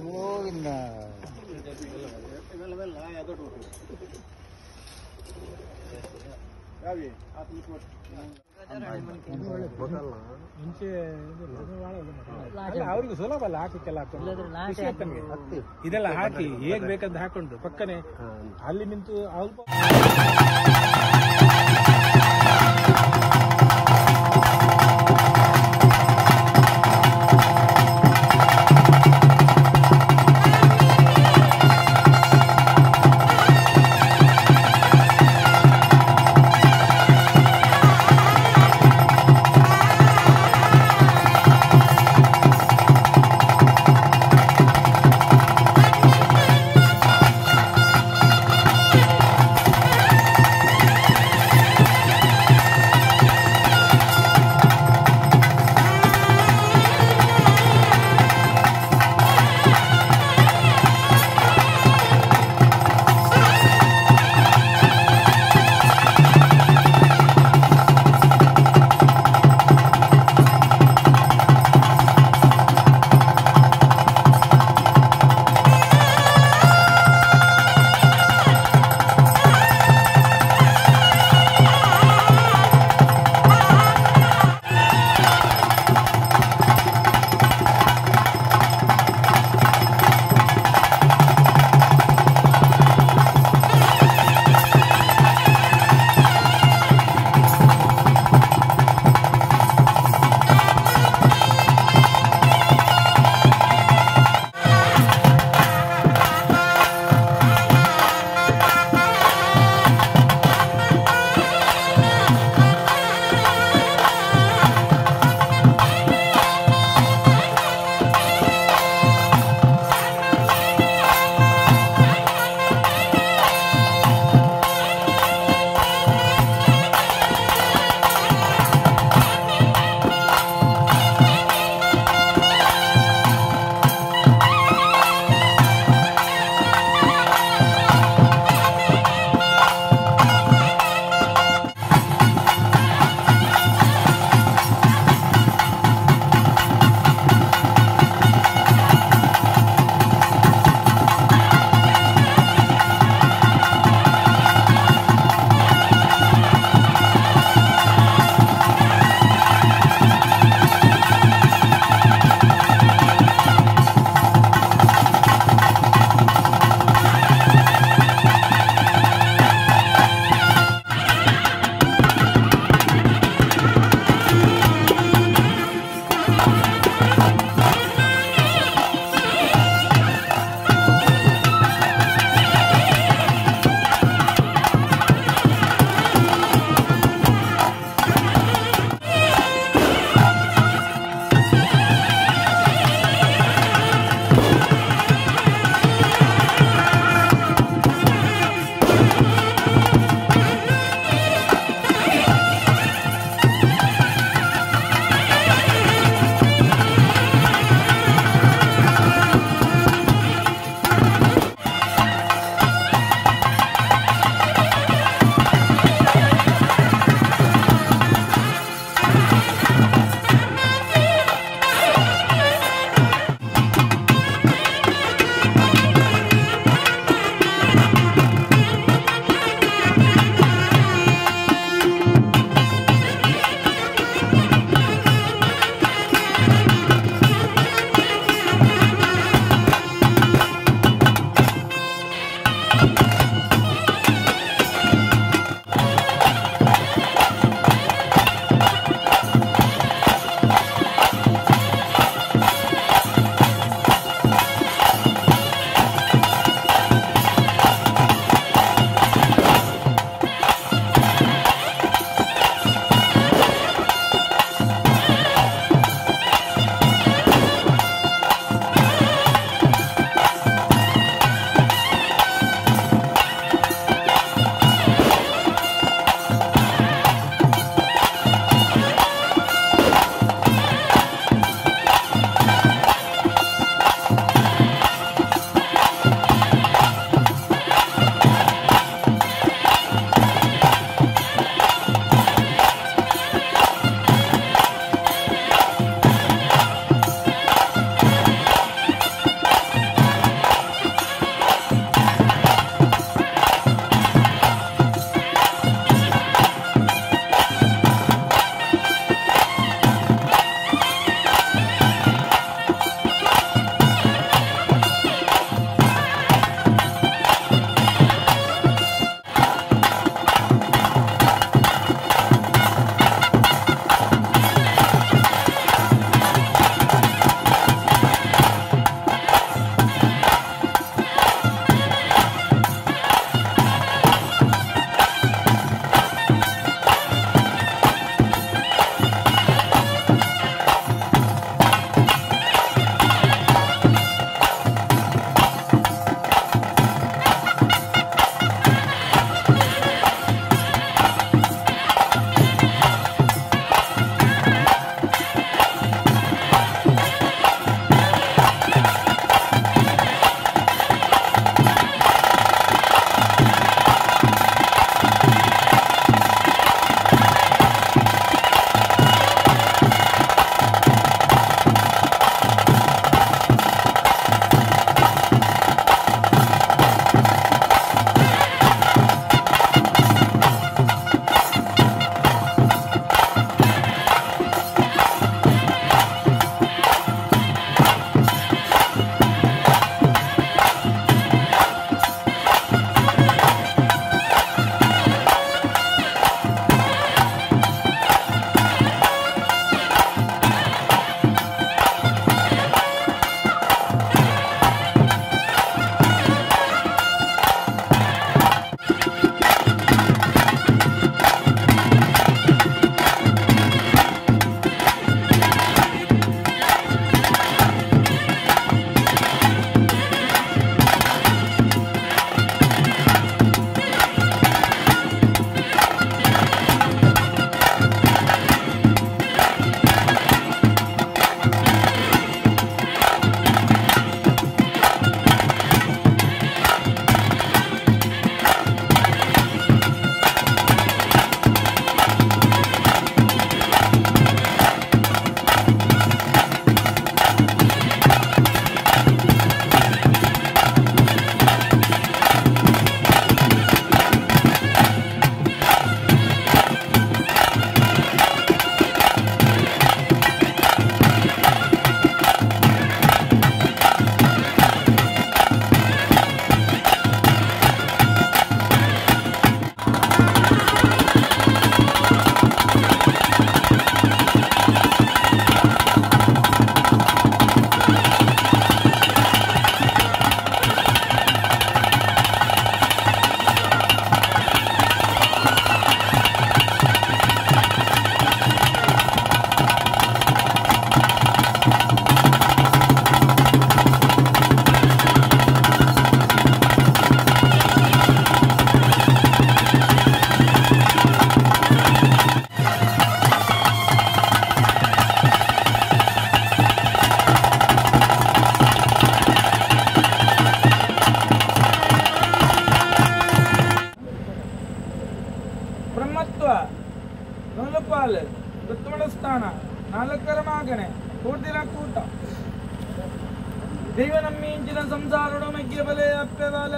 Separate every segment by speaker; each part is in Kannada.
Speaker 1: ಗೋವಿಂದ
Speaker 2: ಅವ್ರಿಗೆ ಸುಲಭ ಅಲ್ಲ ಹಾಕಕ್ಕೆಲ್ಲ ಹಾಕೊಂಡು. ಇದೆಲ್ಲ ಹಾಕಿ ಹೇಗ್ ಬೇಕಂತ ಹಾಕೊಂಡು ಪಕ್ಕನೆ. ಅಲ್ಲಿ ನಿಂತು ಅಲ್ಪ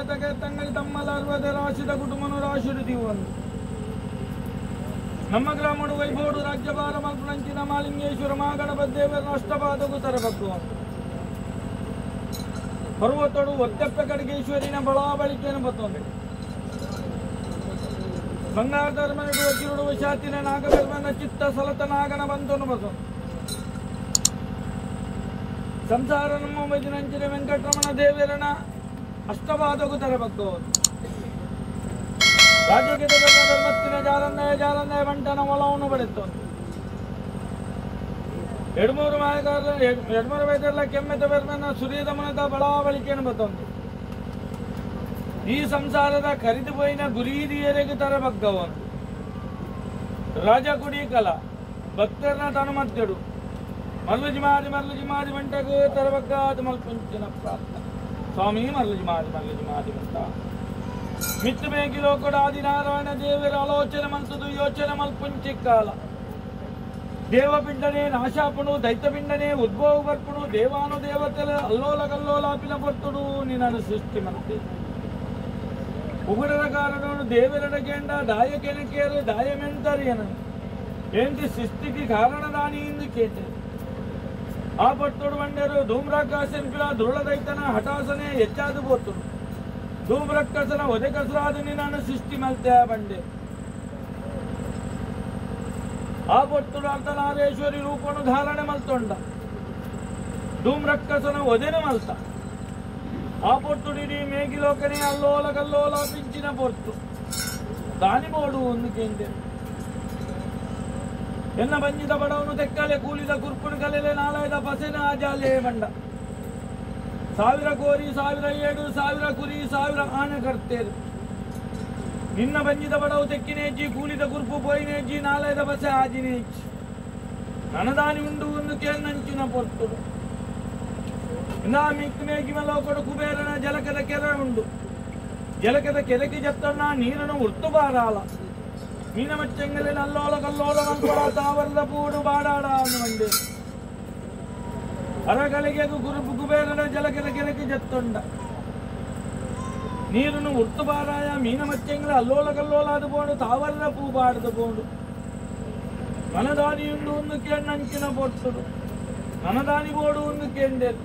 Speaker 1: ತಗ ತಂಗಳಿ ತಮ್ಮಲ ಅರ್ವದ ರಾಶಿದ ಕುಟುಂಬನು ರಾಶಿಡು ದಿವಂದು ನಮ್ಮ ಗ್ರಾಮಡು ವೈಭವಡು ರಾಜ್ಯಭಾರ ಮಲ್ಪಣಂಚಿನ ಮಾಲಿಂಗೇಶ್ವರ ಮಹಾಗಣಪತಿ ದೇವರ ಅಷ್ಟಪಾದಗೂ ತರಬೇಕು. ಪರ್ವತೋಡು ಒತ್ತಪ್ಪ ಕಡಗೇಶ್ವರಿನ ಬಳಾಬಳಿಕೆಯನ್ನು ಬತ್ತೊಂದೆ ಬಂಗಾರ ಧರ್ಮನಿಡು ವಜ್ರುಡು ಶಾತಿನ ನಾಗಧರ್ಮನ ಚಿತ್ತ ಸಲತ ನಾಗನ ಬಂತನು ಸಂಸಾರ ನಮ್ಮ ವೈದಿನಂಚಿನ ವೆಂಕಟರಮಣ ದೇವರನ ಅಷ್ಟಪಾದಗೂ ತರಬೇಕು ರಾಜ್ಯಕ್ಕೆ ಧರ್ಮತ್ತಿನ ಜಾರನ್ನೇ ಜಾರನ್ನೇ ಬಂಟನ ಒಲವನ್ನು ಬಡಿತು ಎಡ್ಮೂರು ಮಾಯಗಾರ ಎಡ್ಮೂರು ವೈದ್ಯರೆಲ್ಲ ಕೆಮ್ಮೆತ ಬೆರ್ಮನ ಸುರಿಯದ ಮನದ ಬಳಾವಳಿಕೆಯನ್ನು ಬತ್ತೊಂದು ಈ ಸಂಸಾರದ ಕರಿದು ಪೋಯಿನ ಗುರೀದಿಯರಿಗೆ ತರಬಗ್ಗವನು ರಾಜ ಕುಡಿ ಕಲ ಭಕ್ತರನ ತನು ಮತ್ತೆಡು ಮಲ್ಲುಜಿ ಮಾದಿ ಮಲ್ಲುಜಿ ಮಾದಿ ಮಂಟಗೂ ತರಬಗ್ಗಾದ ಮಲ್ಪುಂಚಿನ ಪ್ರಾರ್ಥನೆ ಸ್ವಾಮಿ ಮಲ್ಲುಜಿ ಮಾದಿ ಮಲ್ಲುಜಿ ಮಾದಿ ಮಂಟ ಮಿತ್ತು ಬೇಗಿಲೋ ಕೂಡ ಆದಿನಾರಾಯಣ ದೇವರ ಆಲೋಚನೆ ಮಲ್ತದು ಯೋಚನೆ ಮಲ್ಪುಂಚಿ ಕಾಲ ದೇವಪಿಂಡನೆ ನಾಶಾಪುಣು ದೈತ್ಯಪಿಂಡನೆ ಉದ್ಭವ ಬರ್ಪುಣು ದೇವಾನು ದೇವತೆಲ ಅಲ್ಲೋಲ ಕಲ್ಲೋಲಾಪಿನ ಪೊರ್ತುಡು ನಿನ್ನನ್ನು ಸೃಷ್ಟಿ ಮತ್ತೆ ಉಗುರರ ಕಾರಣವನ್ನು ದೇವರೆಡಗೆಂಡ ದಾಯಕೆನ ಕೇರು ದಾಯಮೆಂತರಿಯನ ఏంటి సృష్టికి కారణదాని ఇందు కేతే ಆಪತ್ತೊಡವಂಡರು ಧೂಮ್ರಾಕಾಶನ್ಗಳ ದುರುಳದೈತನ ಹಠಾಸನೆ ಹೆಚ್ಚಾದ ಬೋತು. ಧೂಮ್ರಕ್ಕಸನ ಒದೆ ಕಸರಾದನೆ ನಾನು ಸೃಷ್ಟಿ ಮಲ್ತೆ ಬಂಡೆ. ಆಪತ್ತುಡು ಅರ್ಧನಾರೇಶ್ವರಿ ರೂಪನು ಧಾರಣೆ ಮಲ್ತೊಂಡ. ಧೂಮ್ರಕ್ಕಸನ ಒದೆನು ಮಲ್ತ. ಆಪತ್ತುಡಿಡಿ ಮೇಗಿಲೋಕನೆ ಅಲ್ಲೋಲ ಕಲ್ಲೋಲ ಪಿಂಚಿನ ಪೊತ್ತು ದಾನಿ ಬೋಡು ಒಂದು ಕೇಂದ್ರ ಎನ್ನ ಬಂಜಿದ ಬಡವನು ತೆಕ್ಕಲೆ, ಕೂಲಿದ ಕುರ್ಪುನು ಕಲೆಲೆ, ನಾಲಾಯ್ದ ಪಸೆನ ಆಜಾಲೆ ಬಂಡ. ಸಾವಿರ ಕೋರಿ, ಸಾವಿರ ಏಳು ಸಾವಿರ ಕುರಿ, ಸಾವಿರ ಆನೆ ಕರ್ತೇರು. ನಿನ್ನ ಬಂಜಿದ ಬಡವು ತೆಕ್ಕಿನೇಜ್ಜಿ ಕೂಲಿದ ಕುರ್ಪು ಪೋಯಿನೇಜ್ಜಿ ನಾಲಾಯ್ದ ಪಸೆ ಆಜಿನೇಜಿ ನನದಾನಿ ಉಂಡು ಒಂದು ಕೆನ್ನಂಚಿನ ಪೊರ್ತುಡು. ನಾ ಮಿಕ್ ಮೇಗಿಮ ಲೋಕಡು ಕುಬೇರನ ಜಲಕದ ಕೆರೆ ಉಂಡು. ಜಲಕದ ಕೆರೆಗೆ ಜತ್ತಣ್ಣ ನೀರನ್ನು ಉರ್ತು ಬಾರಾಲ ಮೀನ അല്ലോള ಅಲ್ಲೋಲ ಕಲ್ಲೋಲ പൂട് ತಾವರದ ಪೂಡು ಬಾಡಾಡ ಅನ್ನುವಂಡೆ ಅರಗಳಿಗೆ ಗುರುಪು ಕುಬೇರನ ಜಲಕದ ಕೆರೆಗೆ ಜತ್ತೊಂಡ. ನೀರನ್ನು ಉರ್ತು ಬಾರಾಯ ಮೀನ ಮಚ್ಚಂಗಲ ಅಲ್ಲೋಲ ಕಲ್ಲೋಲ ಅದು ಬೋಡು ತಾವರದ ಪೂ ಬಾಡದು ಬೋಡು ನನದಾನಿಯುಂಡು ಒಂದು ಕೇಣ್ಣಂಚಿನ ಪೊಟ್ಟುಡು ನನದಾನಿ ಬೋಡು ಒಂದು ಕೇಂಡೆರು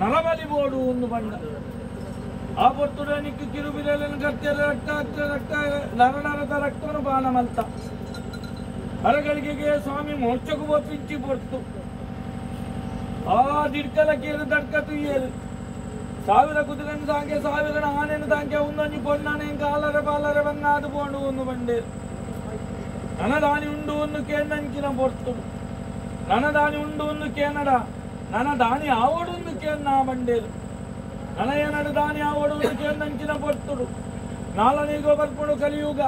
Speaker 1: ನರಬಲಿ ಬೋಡು ಒಂದು ಬಂಡ. ಆ ಪೊರ್ತುಡ ನಿಕ್ಕು ಕಿರುಬಿರಲಿನ ಗತ್ಯ ರಕ್ತ ರಕ್ತ ರಕ್ತ ನರ ನರದ ರಕ್ತನು ಬಾಣ ಮಲ್ತ ಅರಗಳಿಗೆಗೆ ಸ್ವಾಮಿ ಮೋರ್ಚಕು ಒಪ್ಪಿಂಚಿ ಪೊರ್ತು ಆ ದಿಡ್ಕಲ ಕೇರು ದಡ್ಕ ತುಯ್ಯರು ಸಾವಿರ ಕುದುರೆನು ತಾಂಗೆ ಸಾವಿರ ಆನೆನು ತಾಂಗೆ ಒಂದೊಂದು ಪೊಣ್ಣನೆ ಕಾಲರ ಬಾಲರ ಬಂಗಾದು ಬೋಂಡು ಒಂದು ಬಂಡೇರು ನನದಾನಿ ಉಂಡು ಒಂದು ಕೇಂದಂಚಿನ ಪೊರ್ತುಡು ನನದಾನಿ ಉಂಡು ಒಂದು ಕೇನಡ ನನ್ನ ದಾನಿ ಆವಡು ಒಂದು ಕೇನ್ನ ಬಂಡೇರು అనయనడు దాని ఆవడు చెందించిన భక్తుడు నాలని గోపర్పుడు కలియుగ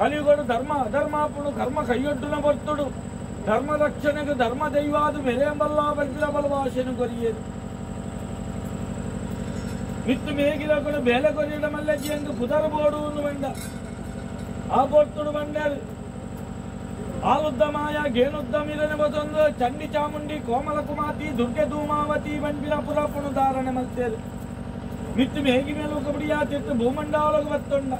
Speaker 1: కలియుగడు ధర్మ అధర్మాపుడు కర్మ కయ్యొట్టున భక్తుడు ధర్మరక్షణకు ధర్మ దైవాదు మెరేంబల్లా బల్లా బలవాసను కొరియేది വിത്ത് മേഖലകൾ മേലകൊരിയുടെ മല്ലജി അങ്ങ് പുതർപോടൂന്ന് വേണ്ട ആ പോർത്തോട് വേണ്ടത് ആലുദ്ധമായ ഗേണുദ്ധമിരനുപതൊന്ന് ചണ്ഡിചാമുണ്ടി കോമലകുമാത്തി ദുർഗധൂമാവതി വൻപിളപ്പുറപ്പുണു ധാരണ മത്സരം ಮಿರನೆ ಬದೊಂದು ಚಂಡಿ ಚಾಮುಂಡಿ ಕೋಮಲ ಕುಮಾತಿ ದುರ್ಗೆ ಧೂಮಾವತಿ ಬಂಡಿಲ ಪುರಾಪುಣು ಧಾರಣೆ ಮಲ್ತೇರು ಮಿತ್ತು ಮೇಗಿ ಮೇಲು ಕಬಡಿಯ ತಿತ್ತು ಭೂಮಂಡಾಲಗ ಬತ್ತೊಂಡ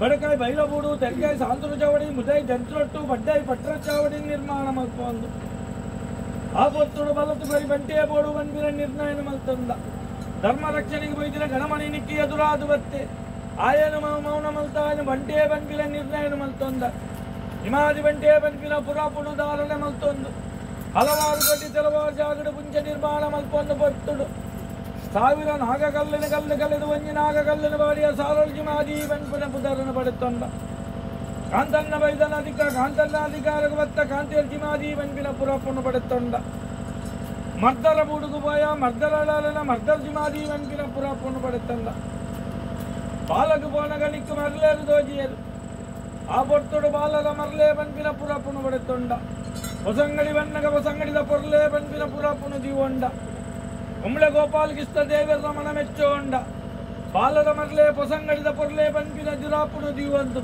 Speaker 1: ಬಡಕಾಯಿ ಬೈಲಬೂಡು ತೆರಕಾಯಿ ಸಾಂತರು ಚಾವಡಿ ಮುದೈ ಜಂತ್ರೊಟ್ಟು ಬಡ್ಡಾಯಿ ಪಟ್ರ ಚಾವಡಿ ನಿರ್ಮಾಣ ಮಲ್ಪೊಂದು ಆ ಪೊತ್ತುಡು ಬಲತು ಬರಿ ಬಂಟೆಯ ಬೋಡು ಬಂದಿರ ನಿರ್ಣಯ ಮಲ್ತೊಂದ ಧರ್ಮ ರಕ್ಷಣೆಗೆ ಬೈದಿರ ಗಣಮಣಿ ನಿಕ್ಕಿ ಎದುರಾದು ಬತ್ತೆ ಆಯನ ಮೌನ ಮಲ್ತಾಯನ ಬಂಟೆ ಬಂದಿರ ನಿರ್ಣಯ ಮಲ್ತೊಂದ ಹಿಮಾದಿ ಬಂಟೆ ಬಂಪಿನ ಪುರಾಪುಡು ಧಾರಣೆ ಮಲ್ತೊಂದು ಹಲವಾರು ಗಡ್ಡಿ ಕೆಲವಾರು ಜಾಗಡು ಪುಂಜ ನಿರ್ಮಾಣ ಮಲ್ಪೊಂದು ಪಟ್ಟುಡು ಸಾವಿರ ನಾಗಕಲ್ಲಿನ ಕಲ್ಲು ಕಲೆದು ಒಂಜಿ ನಾಗಕಲ್ಲಿನ ಬಾಡಿಯ ಸಾರೋಜಿ ಮಾದಿ ಪುನ ಪುದರನ ಪಡೆತೊಂಡ ಕಾಂತನ್ನ ಬೈದನ ಅಧಿಕ, ಕಾಂತನ್ನ ಅಧಿಕಾರಕ್ಕೆ ಬತ್ತ ಕಾಂತಿಯರ್ಜಿ ಮಾದಿ ಬಂಪಿನ ಪುರಾಪುಣು ಪಡೆತೊಂಡ ಮರ್ದರ ಬೂಡುಗು ಬಾಯ ಮರ್ದರಳನ ಮರ್ದರ್ಜಿ ಮಾದಿ ಬಂಪಿನ ಪುರಾಪುಣು ಪಡೆತೊಂಡ ಬಾಲಕು ಬೋನ ನಿಕ್ಕು ಮರಲೇರು ದೋಜಿಯರು. ಆ ಪೊರ್ತೊಡು ಬಾಲದ ಮರಲೇ ಬಂಪಿನ ಪುರಪ್ಪನ್ನು ಪಡೆತೊಂಡ ಹೊಸಂಗಡಿ ಬಣ್ಣಗ ಹೊಸಂಗಡಿದ ಪೊರ್ಲೆ ಬಂಪಿನ ಪುರಾಪುಣು ದಿವೊಂಡ ಕುಂಬಳೆ ಗೋಪಾಲಕೃಷ್ಣ ದೇವರ ರಮಣ ಮೆಚ್ಚೋಂಡ ಬಾಲದ ಮರಲೆ ಪೊಸಂಗಡಿದ ಪೊರ್ಲೆ ಬಂಪಿನ ಜುರಾಪುಣು ದೀವಂತು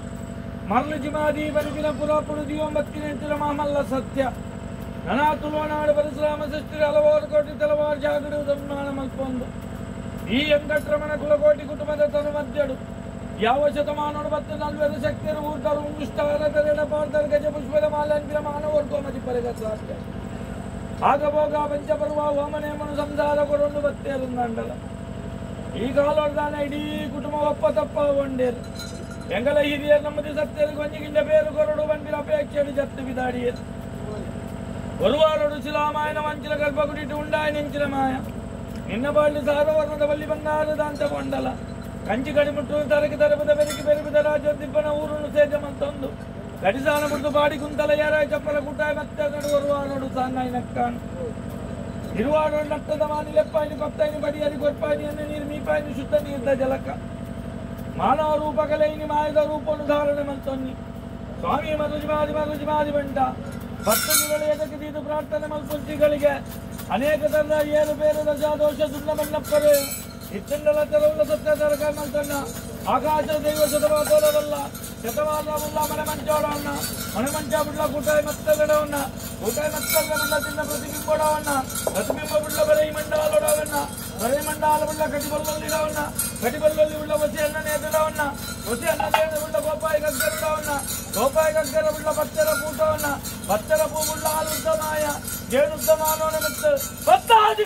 Speaker 1: ಮರಳು ಜಿಮಾದಿ ಬಂಪಿನ ದೀವಂಬತ್ತಿನ ದಿವಂಬತ್ತಿನ ಮಾಮಲ್ಲ ಸತ್ಯ. ನನ ತುಳುವನಾಡು ಪರಿಶ್ರಮ ಸೃಷ್ಟಿ ಹಲವಾರು ಕೋಟಿ ತಲವಾರು ಜಾಗಡು ಸನ್ಮಾನ ಮಲ್ಪೊಂದು. ಈ ಎಂಕಟ್ರಮಣ ಕುಲಕೋಟಿ ಕುಟುಂಬದ ತನು ಮಧ್ಯಡು. ಯಾವ ಶತಮಾನೋಡು ಮತ್ತು ನಲ್ವತ್ತು ಶಕ್ತಿಯರು ಊರ್ದರು ಉಂಗುಷ್ಟಾರ ತೆರೆಡ ಪಾರ್ದರ್ ಗಜ ಪುಷ್ಪದ ಮಾಲಂಕಿರ ಮಾನವರ್ಗೋ ಪರಿಗತ ಪರಿಗತ್ಲಾಸ್ತೆ ಆಗಬೋಗ ಪಂಚಪರ್ವ ಹೋಮನೆ ಮನು ಸಂಸಾರ ಕೊರೊಂದು ಬತ್ತೇರು ನಂಡಲ ಈ ಕಾಲೊಡ್ದಾನ ಇಡೀ ಕುಟುಂಬ ಒಪ್ಪ ತಪ್ಪ ಕೊಂಡೇರು ಎಂಗಲ ಹಿರಿಯರು ನಮ್ಮದಿ ಸತ್ಯರು ಕೊಂಜಿಗಿಂಡ ಬೇರು ಕೊರಡು ಬಂದಿರ ಅಪೇಕ್ಷೆಡು ಜತ್ತು ಬಿದಾಡಿಯರು ಒರುವಾರೊಡು ಶಿಲಾಮಾಯನ ಮಂಚಿಲ ಗರ್ಭಗುಡಿಟ್ಟು ಉಂಡಾಯ ನಿಂಚಿನ ಮಾಯ ನಿನ್ನ ಬಾಳ್ಲಿ ಸಾರವರ್ಣದ ಬಲ್ಲಿ ಬಂಗಾರದ ಅಂತ ಕೊಂಡಲ ಕಂಚಿ ಕಡಿಮುಟ್ಟು ತರಕಿ ತರಬದ ಬೆರಕಿ ಬೆರಬಿದ ರಾಜ್ಯೋದ್ದಿಪ್ಪನ ಊರನ್ನು ಸೇಜ ಮಂತೊಂದು ಗಡಿಸಾನ ಬಿಟ್ಟು ಬಾಡಿ ಕುಂತಲ ಯಾರಾಯ ಚಪ್ಪಲ ಕುಟ್ಟಾಯ ಮತ್ತೆ ನಡು ಒರುವಾರೊಡು ಸಾನ್ನಾಯಿ ನಕ್ಕಾನ್ ಇರುವಾರೊಡು ನಟ್ಟದ ಮಾನಿ ಲೆಪ್ಪಾಯಿನಿ ಪತ್ತಾಯಿನಿ ಬಡಿಯರಿ ಗೊರ್ಪಾಯಿನಿಯನ್ನು ನೀರು ಮೀಪಾಯಿನಿ ಶುದ್ಧ ನೀರ್ದ ಜಲಕ. ಮಾನವ ರೂಪ ಕಲೆಯಿನಿ ಮಾಯದ ರೂಪನು ಧಾರಣೆ ಮಂತೊನ್ನಿ. ಸ್ವಾಮಿ ಮರುಜಿಮಾದಿ ಮರುಜಿಮಾದಿ ಬಂಟ. ಭಕ್ತರುಗಳು ತೀದು ಪ್ರಾರ್ಥನೆ ಮಲ್ಪುಂಚಿಗಳಿಗೆ. ಅನೇಕ ತರದ ಏರು ಬೇರು ರಜಾ ದೋಷ ದುಂಡ ಮಣ್ಣಪ್ಪರು ಇತ್ತಂಡಲ ತರವುಳ್ಳ ಸತ್ಯ ತರಕ ಮಂತಣ್ಣ ఆకాశ దేవ శతమాతోల వల్ల శతమాల వల్ల మన మంచోడ ఉన్న మన మంచి బిడ్డ కుటాయి మెత్తగడ ఉన్న కుటాయి మెత్తగడ బిడ్డ చిన్న ప్రతిబింబడ ఉన్న ప్రతిబింబ బిడ్డ బలై మండలాలోడ ఉన్న బలై మండలాల బిడ్డ కటిబల్లొల్లిడ ఉన్న కటిబల్లొల్లి బిడ్డ వసి అన్న నేతడ ఉన్న వసి అన్న నేత బిడ్డ గోపాయి గగ్గరుడ ఉన్న గోపాయి గగ్గర బిడ్డ బచ్చర పూట ఉన్న బచ్చర పూ బిడ్డ ఆలుద్దమాయ జేనుద్దమానోన మెత్త బత్తాది